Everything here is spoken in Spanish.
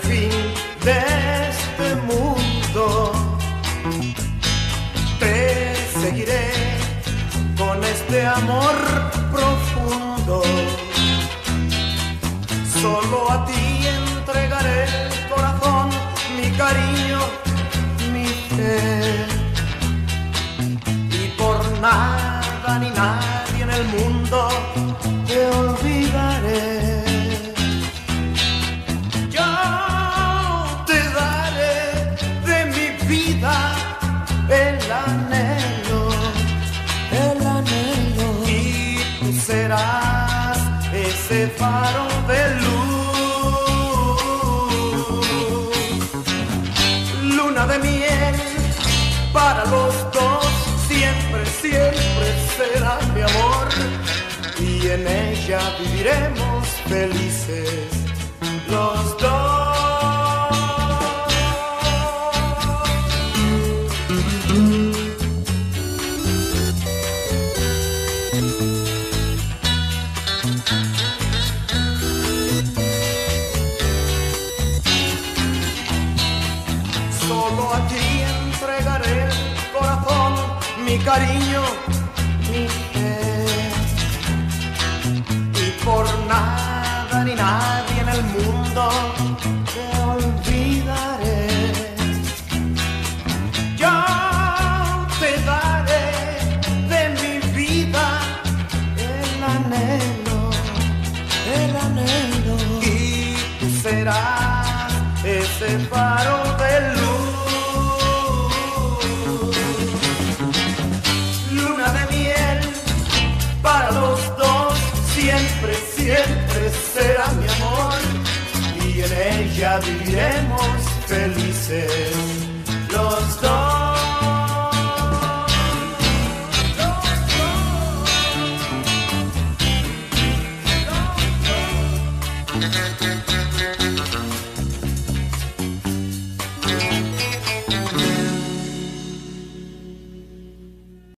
fin de este mundo. Te seguiré con este amor profundo. Solo a ti entregaré el corazón, mi cariño, mi fe. Y por nada ni nadie en el mundo te olvidaré. El anhelo, el anhelo. Y tú serás ese faro de luz. Luna de miel para los dos, siempre, siempre será mi amor. Y en ella viviremos felices los dos. Solo a ti entregaré el corazón, mi cariño, mi fe. Y por nada ni nadie en el mundo te olvidaré. Yo te daré de mi vida el anhelo, el anhelo. Y tú serás ese faro de luz. siempre, siempre será mi amor y en ella viviremos felices los dos. Los dos.